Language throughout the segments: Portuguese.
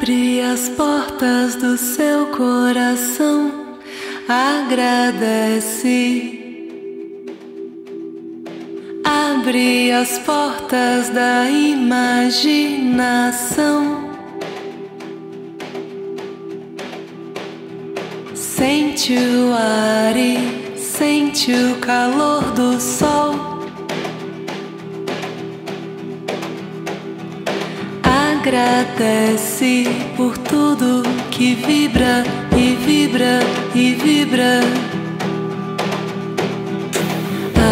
Abre as portas do seu coração, agradece. Abre as portas da imaginação. Sente o ar e sente o calor do sol. Agradece por tudo que vibra e vibra e vibra.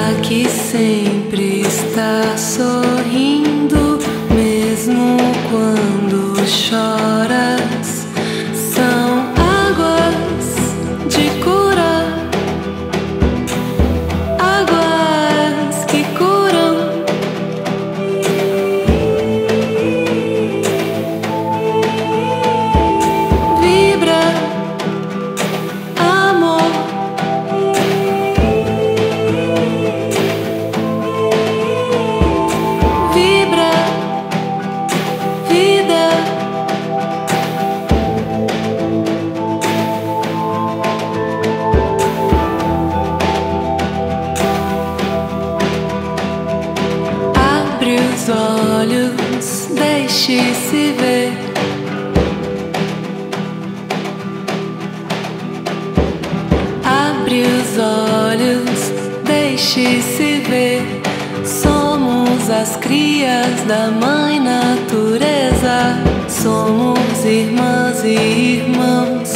Aqui sempre está sorrindo, mesmo quando choras. As crias da Mãe Natureza. Somos irmãs e irmãos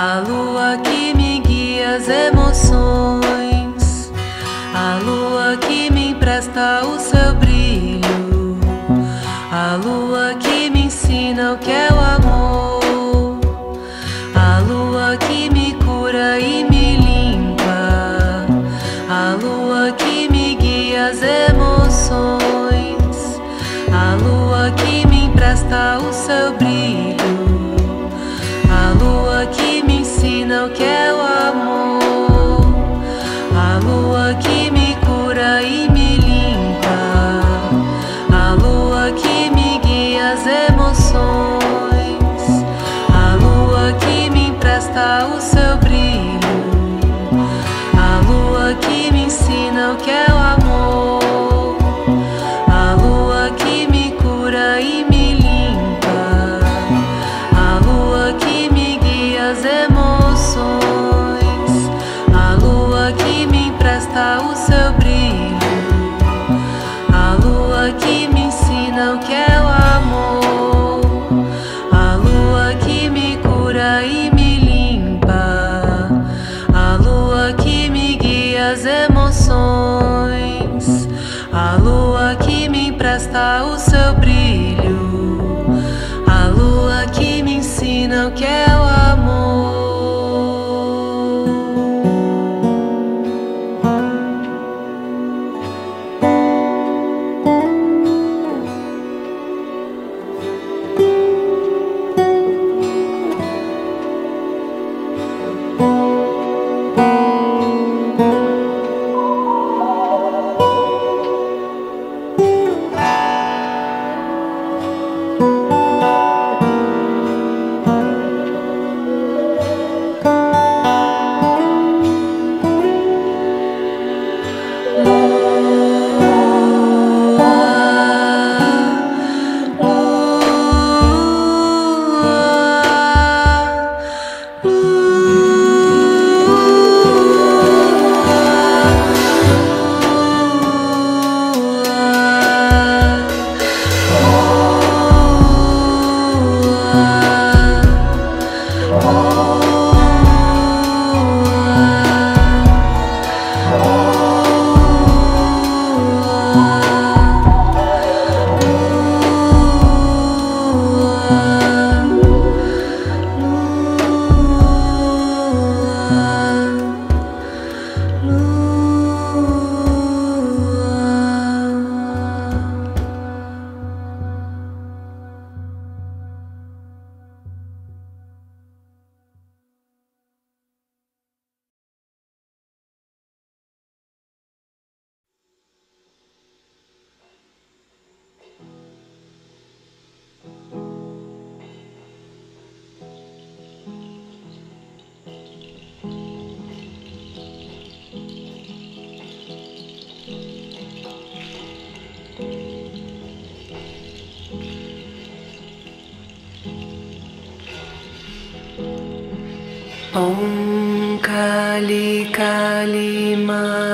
A lua que me guia as emoções. no care Om Kali Kali Ma.